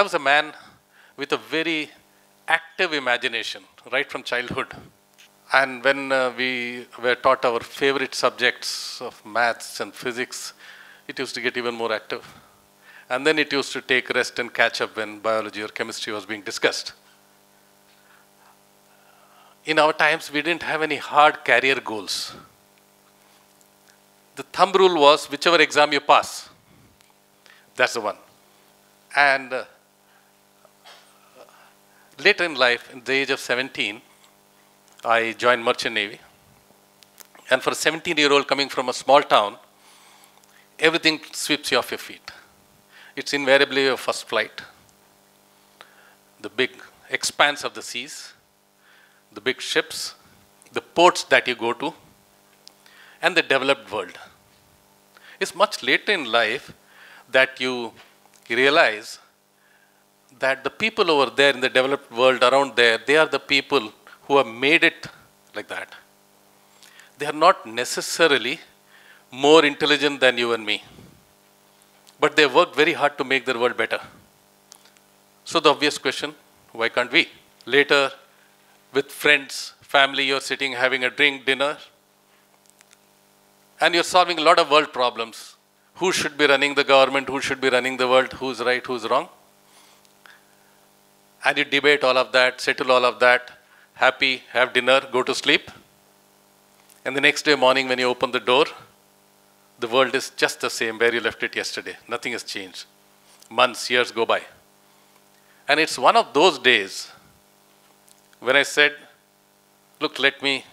I was a man with a very active imagination right from childhood. And when uh, we were taught our favorite subjects of maths and physics, it used to get even more active. And then it used to take rest and catch up when biology or chemistry was being discussed. In our times, we didn't have any hard career goals. The thumb rule was whichever exam you pass, that's the one. And uh, later in life, in the age of 17, I joined Merchant Navy. And for a 17 year old coming from a small town, everything sweeps you off your feet. It's invariably your first flight, the big expanse of the seas, the big ships, the ports that you go to, and the developed world. It's much later in life that you realize that the people over there in the developed world around there, they are the people who have made it like that. They are not necessarily more intelligent than you and me, but they worked very hard to make their world better. So, the obvious question why can't we? Later, with friends, family, you're sitting having a drink, dinner, and you're solving a lot of world problems. Who should be running the government? Who should be running the world? Who's right? Who's wrong? And you debate all of that, settle all of that, happy, have dinner, go to sleep. And the next day morning, when you open the door, the world is just the same where you left it yesterday. Nothing has changed. Months, years go by. And it's one of those days when I said, Look, let me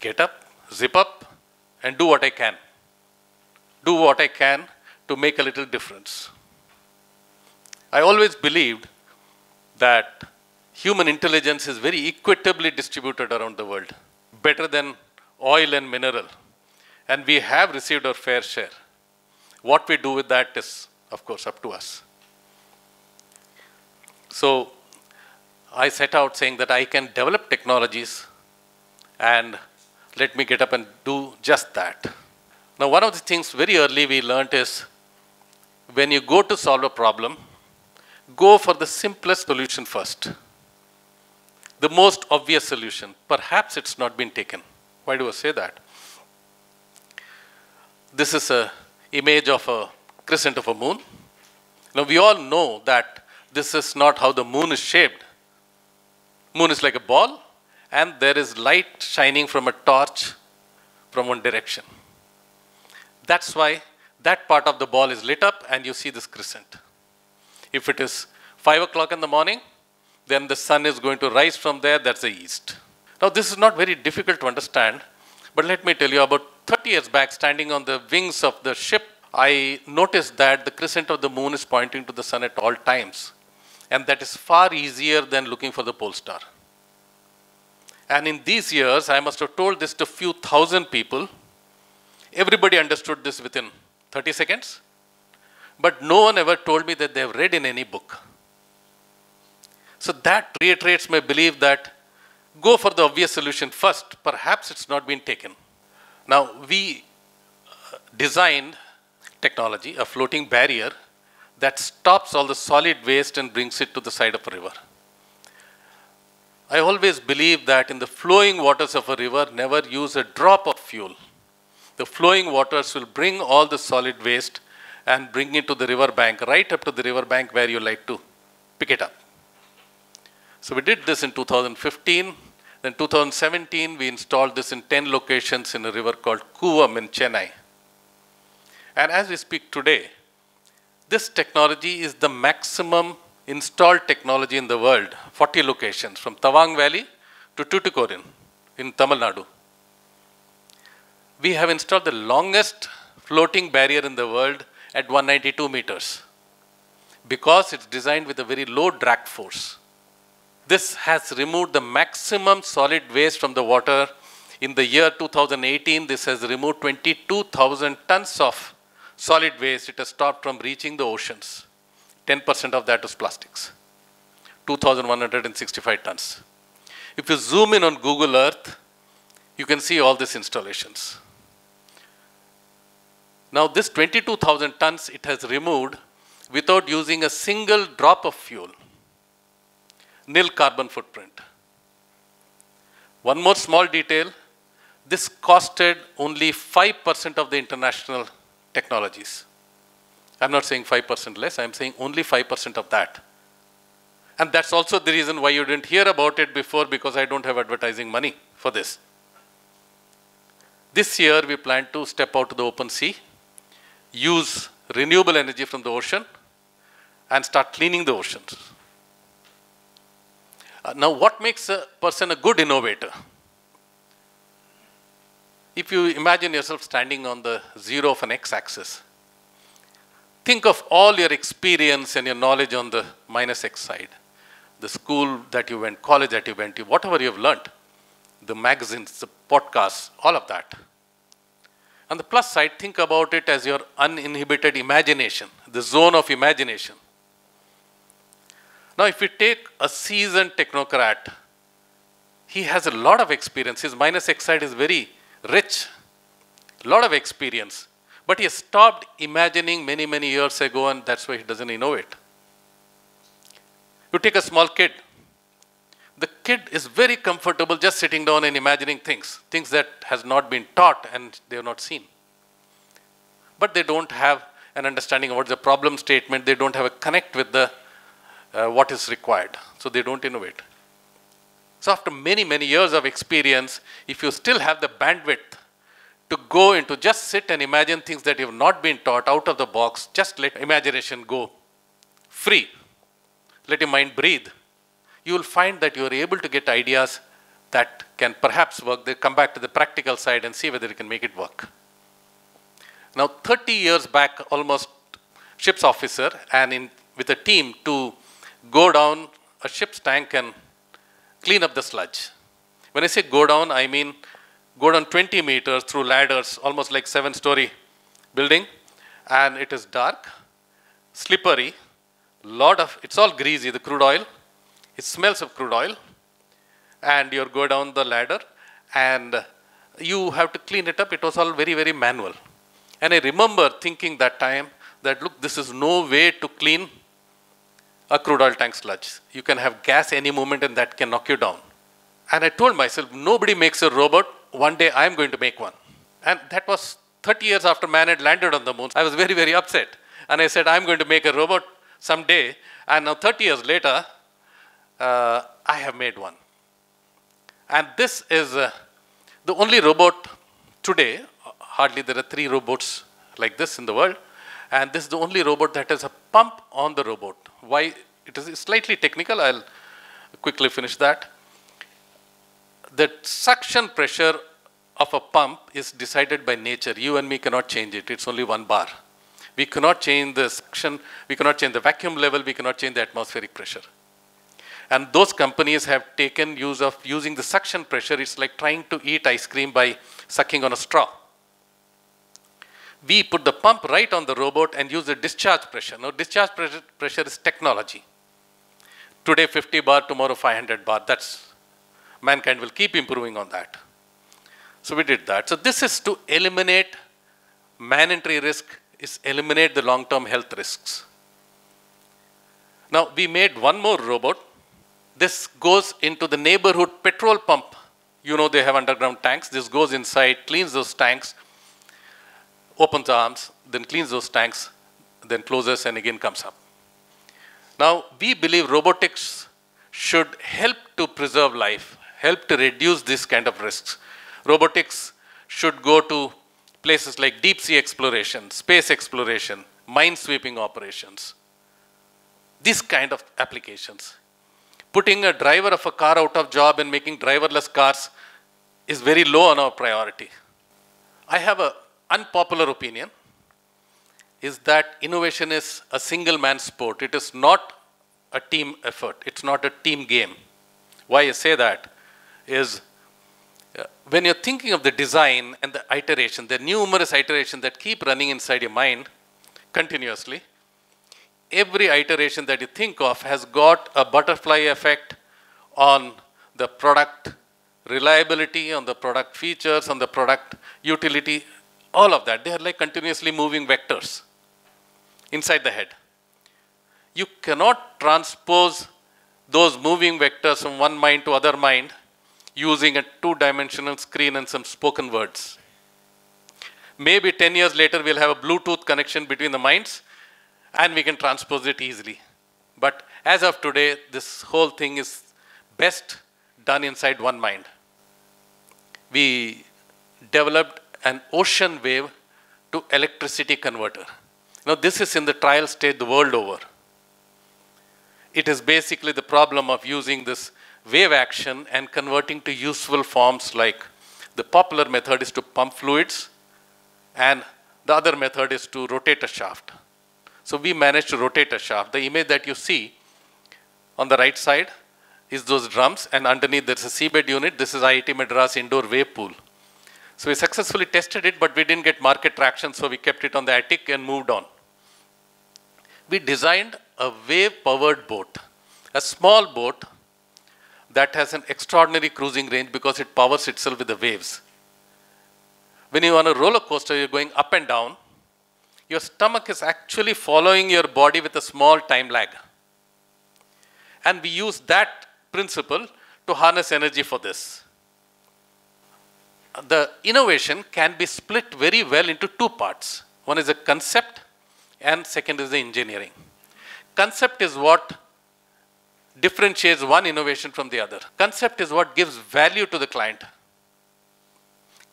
get up, zip up, and do what I can. Do what I can to make a little difference. I always believed that human intelligence is very equitably distributed around the world, better than oil and mineral. And we have received our fair share. What we do with that is, of course, up to us. So I set out saying that I can develop technologies and let me get up and do just that. Now, one of the things very early we learned is when you go to solve a problem, go for the simplest solution first. The most obvious solution. Perhaps it's not been taken. Why do I say that? This is an image of a crescent of a moon. Now, we all know that this is not how the moon is shaped. Moon is like a ball, and there is light shining from a torch from one direction. That's why that part of the ball is lit up and you see this crescent. If it is 5 o'clock in the morning, then the sun is going to rise from there, that's the east. Now, this is not very difficult to understand, but let me tell you about 30 years back, standing on the wings of the ship, I noticed that the crescent of the moon is pointing to the sun at all times. And that is far easier than looking for the pole star. And in these years, I must have told this to few thousand people. Everybody understood this within 30 seconds. But no one ever told me that they have read in any book. So that reiterates my belief that go for the obvious solution first. Perhaps it's not been taken. Now, we uh, designed technology, a floating barrier that stops all the solid waste and brings it to the side of a river. I always believe that in the flowing waters of a river, never use a drop of fuel. The flowing waters will bring all the solid waste and bring it to the river bank, right up to the river bank where you like to pick it up. So we did this in 2015. Then 2017, we installed this in 10 locations in a river called Kuvam in Chennai. And as we speak today, this technology is the maximum installed technology in the world, 40 locations from Tawang Valley to Tuticorin in Tamil Nadu. We have installed the longest floating barrier in the world at 192 meters because it's designed with a very low drag force. This has removed the maximum solid waste from the water. In the year 2018, this has removed 22,000 tons of solid waste. It has stopped from reaching the oceans. 10% of that was plastics. 2,165 tons. If you zoom in on Google Earth, you can see all these installations. Now, this 22,000 tons it has removed without using a single drop of fuel. Nil carbon footprint. One more small detail this costed only 5% of the international technologies. I'm not saying 5% less, I'm saying only 5% of that. And that's also the reason why you didn't hear about it before because I don't have advertising money for this. This year we plan to step out to the open sea, use renewable energy from the ocean, and start cleaning the oceans. Uh, now, what makes a person a good innovator? If you imagine yourself standing on the zero of an x-axis, think of all your experience and your knowledge on the minus x side. The school that you went, college that you went to, whatever you have learned, the magazines, the podcasts, all of that. On the plus side, think about it as your uninhibited imagination, the zone of imagination. Now, if we take a seasoned technocrat, he has a lot of experience. His minus x side is very rich, a lot of experience. But he stopped imagining many, many years ago, and that's why he doesn't innovate. You take a small kid. The kid is very comfortable just sitting down and imagining things, things that has not been taught and they have not seen. But they don't have an understanding of what the problem statement, they don't have a connect with the uh, what is required. So they don't innovate. So after many, many years of experience, if you still have the bandwidth to go into just sit and imagine things that you have not been taught out of the box, just let imagination go free. Let your mind breathe. You will find that you are able to get ideas that can perhaps work. They come back to the practical side and see whether you can make it work. Now, 30 years back, almost ship's officer and in, with a team to go down a ship's tank and clean up the sludge. When I say go down, I mean go down 20 meters through ladders, almost like seven story building, and it is dark, slippery, lot of, it's all greasy, the crude oil, it smells of crude oil, and you go down the ladder, and you have to clean it up. It was all very, very manual. And I remember thinking that time that, look, this is no way to clean a crude oil tank sludge. You can have gas any moment and that can knock you down. And I told myself, nobody makes a robot. One day I'm going to make one. And that was 30 years after man had landed on the moon. I was very, very upset. And I said, I'm going to make a robot someday. And now 30 years later, uh, I have made one. And this is uh, the only robot today, hardly there are three robots like this in the world, and this is the only robot that has a pump on the robot. Why? It is slightly technical. I'll quickly finish that. The suction pressure of a pump is decided by nature. You and me cannot change it. It's only one bar. We cannot change the suction, we cannot change the vacuum level, we cannot change the atmospheric pressure. And those companies have taken use of using the suction pressure. It's like trying to eat ice cream by sucking on a straw we put the pump right on the robot and use the discharge pressure. Now, discharge pressure, pressure is technology. Today 50 bar, tomorrow 500 bar. That's mankind will keep improving on that. So we did that. So this is to eliminate man-entry risk, is eliminate the long-term health risks. Now we made one more robot. This goes into the neighborhood petrol pump. You know they have underground tanks. This goes inside, cleans those tanks, opens arms, then cleans those tanks, then closes and again comes up. Now, we believe robotics should help to preserve life, help to reduce this kind of risks. Robotics should go to places like deep sea exploration, space exploration, mine sweeping operations, these kind of applications. Putting a driver of a car out of job and making driverless cars is very low on our priority. I have an unpopular opinion is that innovation is a single man sport. It is not a team effort. It's not a team game. Why I say that is uh, when you're thinking of the design and the iteration, the numerous iterations that keep running inside your mind continuously, every iteration that you think of has got a butterfly effect on the product reliability, on the product features, on the product utility, all of that. They are like continuously moving vectors inside the head. you cannot transpose those moving vectors from one mind to other mind using a two-dimensional screen and some spoken words. Maybe 10 years later, we'll have a Bluetooth connection between the minds and we can transpose it easily. But as of today, this whole thing is best done inside one mind. We developed an ocean wave to electricity converter. Now, this is in the trial stage the world over. It is basically the problem of using this wave action and converting to useful forms like the popular method is to pump fluids and the other method is to rotate a shaft. So we managed to rotate a shaft. The image that you see on the right side is those drums and underneath there's a seabed unit. This is IIT Madras indoor wave pool. So we successfully tested it, but we didn't get market traction, so we kept it on the attic and moved on. We designed a wave-powered boat, a small boat that has an extraordinary cruising range because it powers itself with the waves. When you're on a roller coaster, you're going up and down. Your stomach is actually following your body with a small time lag. And we use that principle to harness energy for this. The innovation can be split very well into two parts. One is the concept, and second is the engineering. Concept is what differentiates one innovation from the other. Concept is what gives value to the client.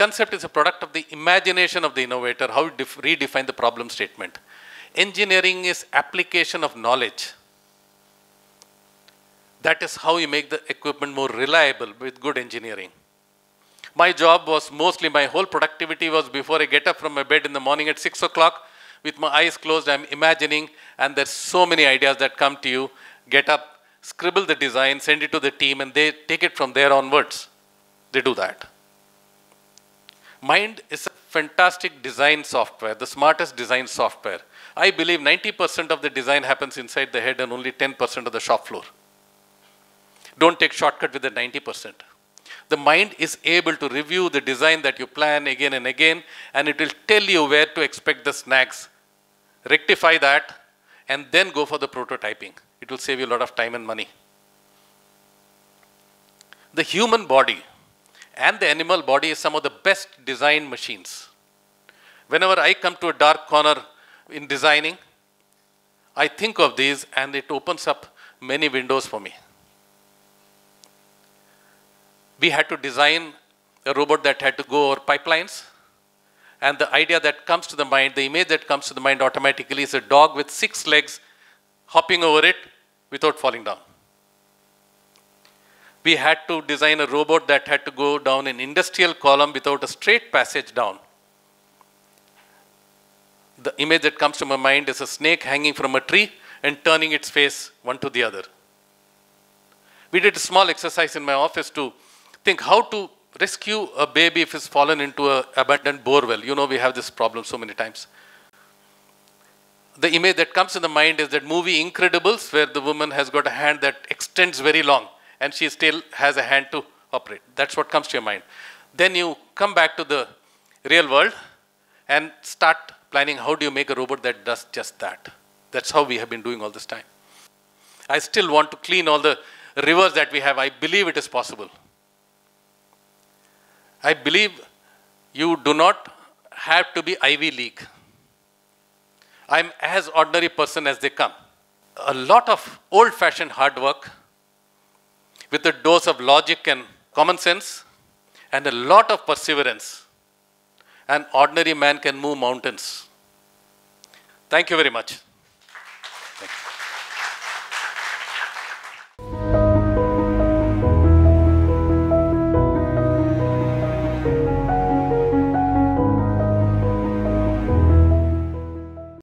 Concept is a product of the imagination of the innovator, how you redefine the problem statement. Engineering is application of knowledge. That is how you make the equipment more reliable with good engineering. My job was mostly, my whole productivity was before I get up from my bed in the morning at 6 o'clock, with my eyes closed, I'm imagining, and there's so many ideas that come to you. Get up, scribble the design, send it to the team, and they take it from there onwards. They do that. Mind is a fantastic design software, the smartest design software. I believe 90% of the design happens inside the head and only 10% of the shop floor. Don't take shortcut with the 90%. The mind is able to review the design that you plan again and again, and it will tell you where to expect the snags. Rectify that, and then go for the prototyping. It will save you a lot of time and money. The human body and the animal body is some of the best designed machines. Whenever I come to a dark corner in designing, I think of these and it opens up many windows for me. We had to design a robot that had to go over pipelines. And the idea that comes to the mind, the image that comes to the mind automatically is a dog with six legs hopping over it without falling down we had to design a robot that had to go down an industrial column without a straight passage down. The image that comes to my mind is a snake hanging from a tree and turning its face one to the other. We did a small exercise in my office to think how to rescue a baby if it's fallen into an abandoned borewell. You know, we have this problem so many times. The image that comes to the mind is that movie Incredibles, where the woman has got a hand that extends very long and she still has a hand to operate. That's what comes to your mind. Then you come back to the real world and start planning how do you make a robot that does just that. That's how we have been doing all this time. I still want to clean all the rivers that we have. I believe it is possible. I believe you do not have to be Ivy League. I'm as ordinary person as they come. A lot of old-fashioned hard work with a dose of logic and common sense and a lot of perseverance, an ordinary man can move mountains. Thank you very much.